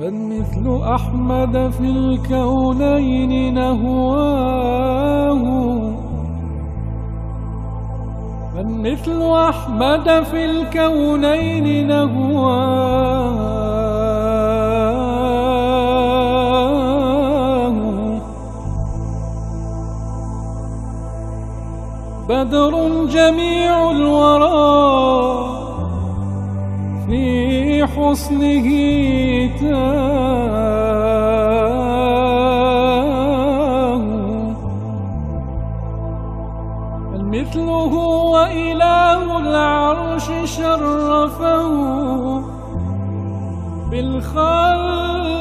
من مثل أحمد في الكونين نهواه. من مثل أحمد في الكونين نهواه. بدر جميع الورى حسنه تاه مثله وإله العرش شرفه بالخلق.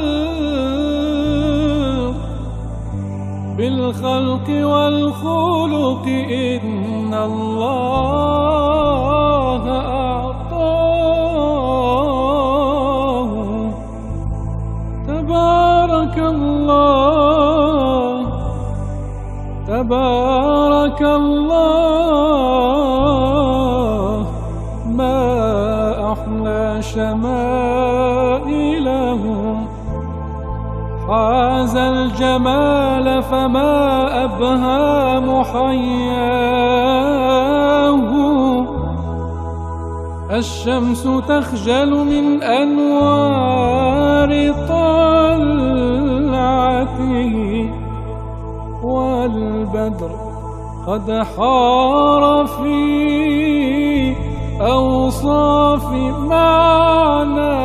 بالخلق والخلق إن الله تبارك الله تبارك الله. ما أحلى شمائلهم حاز الجمال فما أبهى محياه. الشمس تخجل من أنوار والبدر قد حار في أوصاف معناه